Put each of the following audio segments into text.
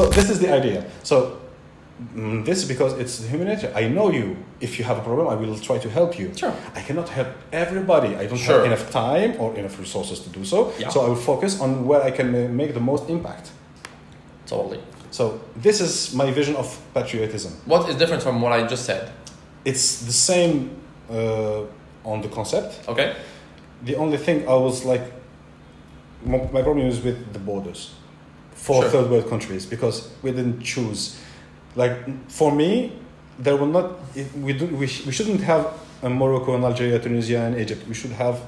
So this is the idea. So mm, this is because it's humanitarian. I know you. If you have a problem, I will try to help you. Sure. I cannot help everybody. I don't Sure. have enough time or enough resources to do so. Yeah. So I will focus on where I can make the most impact. Totally. So this is my vision of patriotism. What is different from what I just said? It's the same uh, on the concept. Okay. The only thing I was like, my my problem is with the borders for Sure. third world countries because we didn't choose. Like for me, there will not. We do. We, sh- we shouldn't have a Morocco and Algeria, Tunisia and Egypt. We should have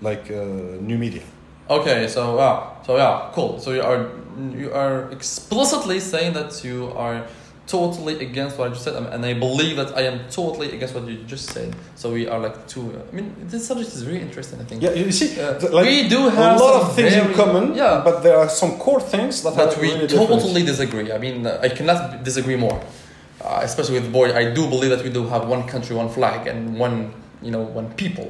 like uh, Numidia. Okay, so yeah, so yeah, cool. So you are you are explicitly saying that you are totally against what I just said, and and I believe that I am totally against what you just said. So we are like two. I mean, this subject is very interesting. I think. Yeah, you see, Uh, like, we do have a lot of things in common. Yeah, but there are some core things that but we really different. totally disagree. I mean, uh, I cannot disagree more. Uh, especially with boy, I do believe that we do have one country, one flag, and one you know one people.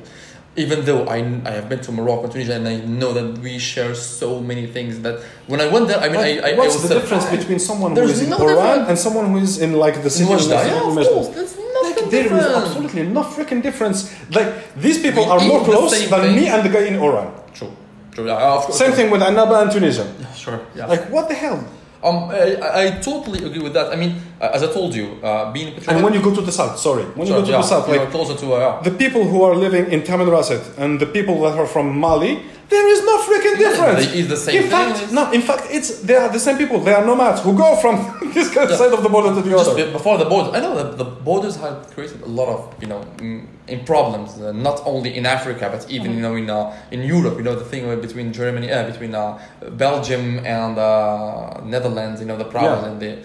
Even though I, I have been to Morocco and Tunisia and I know that we share so many things that when I went there, I mean, I, I, what's I was the difference between someone There's who is in no difference. and someone who is in like the city of Oujda, Masjid yeah, of course, there's nothing Like there is different. absolutely no freaking difference. Like these people We are more close than me and the guy in Oran. True, true. Yeah, of course. Same thing with Annaba and Tunisia. Yeah, sure. Yeah. Like what the hell? um, I I totally agree with that. I mean, uh, as I told you, uh, being. And when you go to the south, sorry, when you go to yeah, the south, like closer to uh, yeah. the people who are living in Tamanrasset and the people that are from Mali, there is no freaking difference. It's, the same in fact, things. no, in fact, it's they are the same people. They are nomads who go from this side of the border to the Just other. be- before the borders, I know that the borders have created a lot of you know mm, in problems, uh, not only in Africa but even you know in uh, in Europe. You know the thing between Germany, uh, between uh, Belgium and uh, Netherlands. You know the problems Yeah. and the.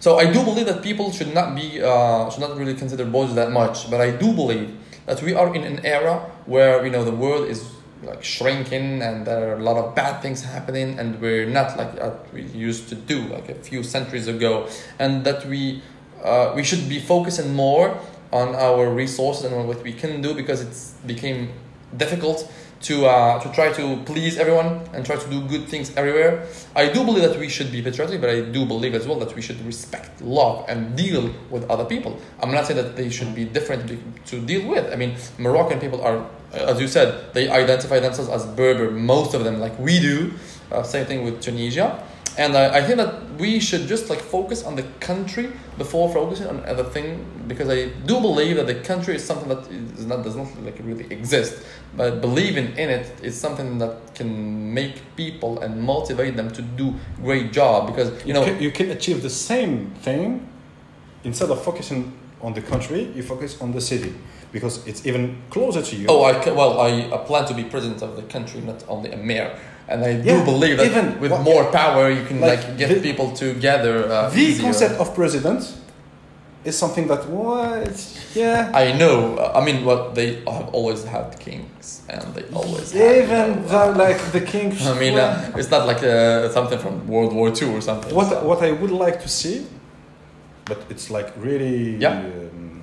So I do believe that people should not be uh, should not really consider borders that much, but I do believe that we are in an era where you know the world is like shrinking and there are a lot of bad things happening and we're not like we used to do like a few centuries ago. And that we uh, we should be focusing more on our resources and on what we can do because it's became difficult to uh, to try to please everyone and try to do good things everywhere. I do believe that we should be patriotic, but I do believe as well that we should respect, love, and deal with other people. I'm not saying that they should be different to- to deal with. I mean, Moroccan people are, as you said, they identify themselves as Berber. Most of them, like we do. Uh, same thing with Tunisia. And I, I think that we should just like focus on the country before focusing on other thing because I do believe that the country is something that is not does not like really exist. But believing in it is something that can make people and motivate them to do great job because you know can, you can achieve the same thing instead of focusing on the country you focus on the city because it's even closer to you Oh, I well, I plan to be president of the country, not only a mayor. And I do believe that even with what- more power, you can Like like, get the- people together. Uh, the easier. concept of president is something that what yeah I know. uh, I mean, what they have always had kings, and they always even know, though like the king I mean, uh, it's not like uh, something from World War II or something. what so. what I would like to see but it's like really Yeah. um,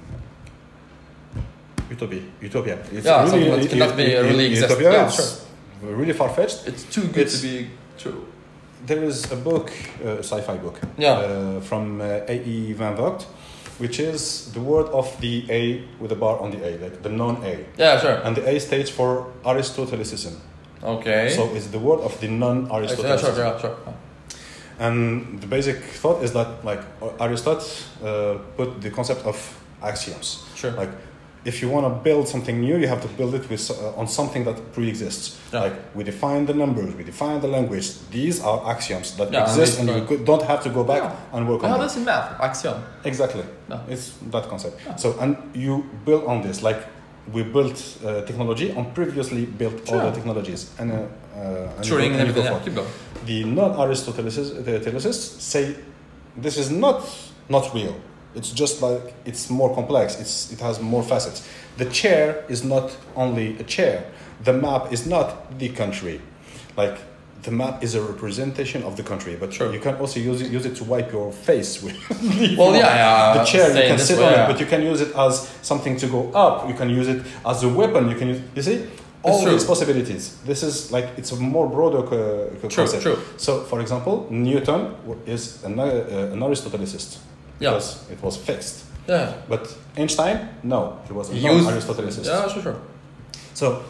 utopia utopia it's Yeah, something that cannot be, uh, really exist. utopia Yeah, it's really far-fetched It's too good It's- to be true. There is a book, a sci-fi book, Yeah. uh, from uh, A.E. Van Vogt, which is the word of the A with a bar on the A, like the non-A. Yeah, sure. And the A stands for Aristotelicism. Okay. So it's the word of the yeah, non-Aristotelicism. sure, yeah, sure. And the basic thought is that like Aristotle uh, put the concept of axioms. Sure. Like if you want to build something new, you have to build it with uh, on something that pre-exists. Yeah. Like we define the numbers, we define the language. These are axioms that Yeah, exist, it's and you don't have to go back Yeah. and work on them. that's in math. Axiom. Exactly. It's that concept. So and you build on this like we built uh, technology on previously built Sure. other technologies and. Uh, uh, and Turing and and you go everything. Yeah, forward keep going. the non-Aristotelists say this is not not real. It's just like it's more complex. It's it has more facets. The chair is not only a chair. The map is not the country. Like the map is a representation of the country, but Sure. you can also use it, use it to wipe your face with. Well, yeah, yeah. the chair you can sit way, on yeah. it, but you can use it as something to go up. You can use it as a weapon. You can use. You see, all true. these possibilities. This is like it's a more broader co- co- True, concept. true. So, for example, Newton is an, uh, an Aristotelicist Yeah. because it was fixed. Yeah. But Einstein, no, he was He used- non-Aristotelicist. Yeah, sure, sure. So,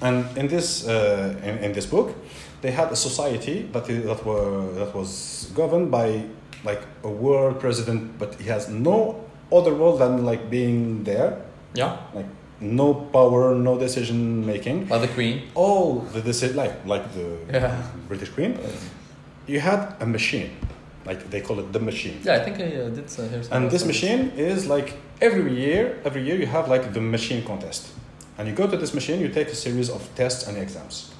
and in this uh, in, in this book, they had a society that that were that was governed by like a world president, but he has no other role than like being there, Yeah. like no power, no decision making. By the Queen. All the deci- like like the Yeah. British Queen, you had a machine, like they call it the machine. Yeah, I think I uh, did uh, hear something. And this machine is like every year, every year you have like the machine contest. And you go to this machine, you take a series of tests and exams.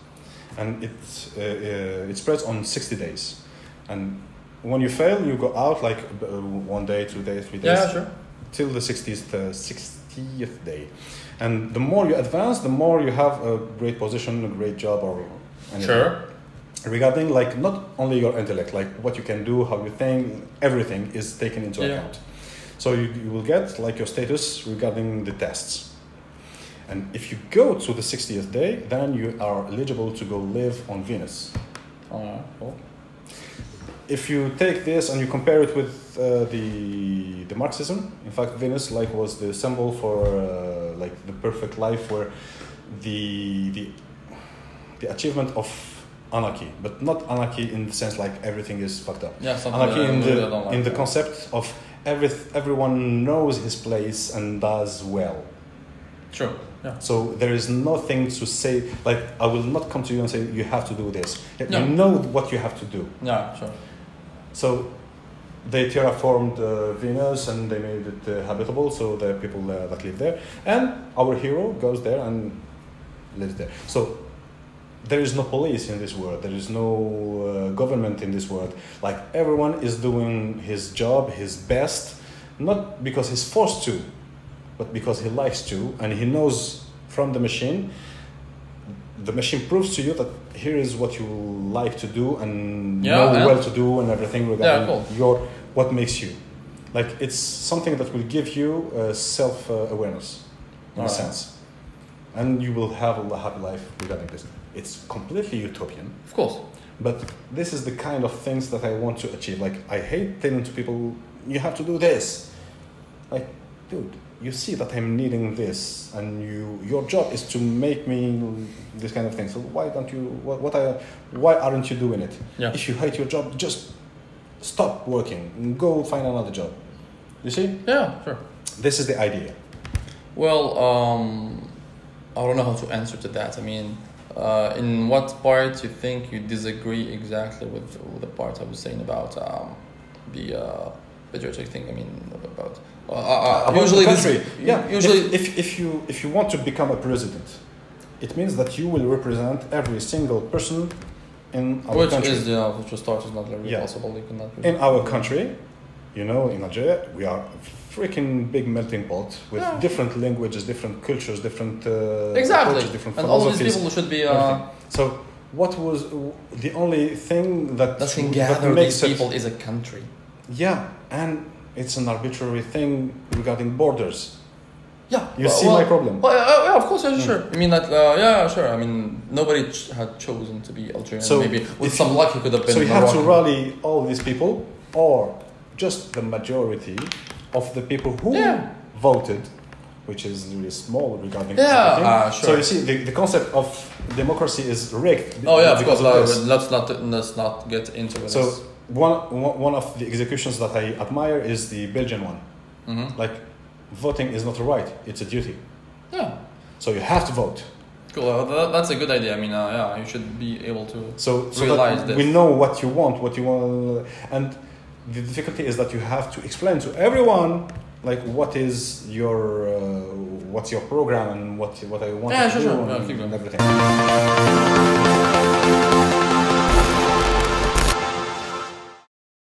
And it, uh, uh, it spreads on 60 days. And when you fail, you go out like uh, one day, two days, three days, Yeah, sure. till the 60th, uh, 60th day. And the more you advance, the more you have a great position, a great job, or anything Sure. Regarding like not only your intellect like what you can do how you think everything is taken into Yeah. account so you, you will get like your status regarding the tests and if you go to the 60th day then you are eligible to go live on venus Alright, cool. if you take this and you compare it with uh, the the Marxism, in fact, Venus like was the symbol for uh, like the perfect life, where the the the achievement of anarchy, but not anarchy in the sense like everything is fucked up. Yeah, Anarchy in the like. in the concept of every everyone knows his place and does well. Sure. Yeah. So there is nothing to say like I will not come to you and say you have to do this. No. You know what you have to do. Yeah, sure. So they terraformed uh, Venus and they made it uh, habitable, so the people uh, that live there. And our hero goes there and lives there. So there is no police in this world. There is no uh, government in this world. Like everyone is doing his job, his best, not because he's forced to, but because he likes to, and he knows from the machine. The machine proves to you that here is what you like to do and Yeah, know yeah. well to do and everything regarding cool. your what makes you. Like it's something that will give you uh, self uh, awareness in a Alright. sense, and you will have a happy life regarding this. It's completely utopian, Of course. but this is the kind of things that I want to achieve. Like I hate telling to people, you have to do this. Like, dude, you see that I'm needing this, and you your job is to make me this kind of thing. So why don't you? What, what I, why aren't you doing it? Yeah. If you hate your job, just stop working and go find another job. You see, Yeah, sure. this is the idea. Well, um, I don't know how to answer to that. I mean, uh, in what part you think you disagree exactly with, with the part I was saying about um, the uh, patriotic thing? I mean, about uh, uh, About usually the this- country. yeah. usually if, if, if you if you want to become a president, it means that you will represent every single person in our which country. is you know, which to start is not really Yeah. possible. You cannot. in our country, you know, in Algeria, we are a freaking big melting pot with Yeah. different languages, different cultures, different uh, exactly, different and all these people should be. Uh. So, what was the only thing that that can that gather makes these people is a country. Yeah, and it's an arbitrary thing regarding borders. Yeah, You well- see well, my problem? Well, uh, yeah, of course, yeah, Mm. sure. I mean that, uh, yeah, sure. I mean, nobody ch- had chosen to be Algerian. So, Maybe with some luck, he could have been. So you have to rally all these people, or just the majority of the people who Yeah. voted, which is really small regarding Yeah, everything. uh, So you see, the, the concept of democracy is rigged. Oh yeah, because of uh, let's not let's not get into it. So one, one one of the executions that I admire is the Belgian one. hmm Like, voting is not a right; it's a duty. yeah, So you have to vote. cool. Uh, that's a good idea. I mean, uh, yeah, you should be able to. So, so Realize that this. we know what you want, what you want, and the difficulty is that you have to explain to everyone like what is your uh, what's your program and what what I want Yeah, to sure, do sure. and, everything.